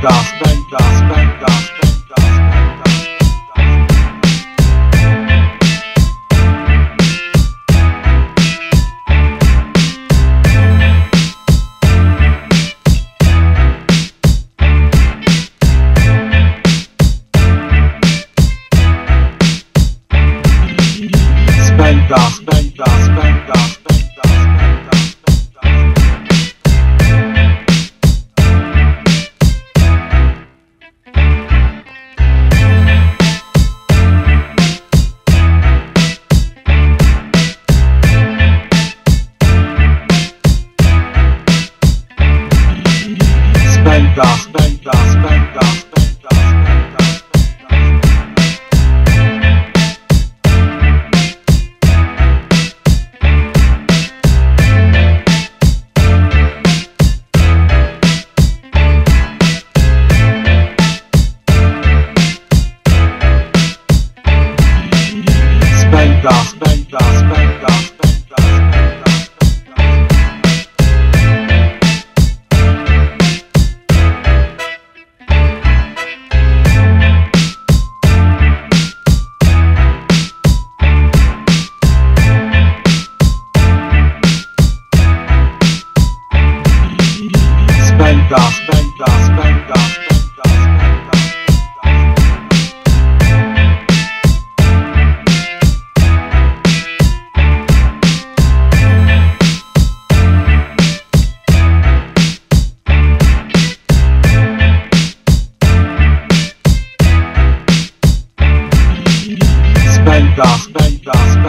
Gospel. Spender, Spender,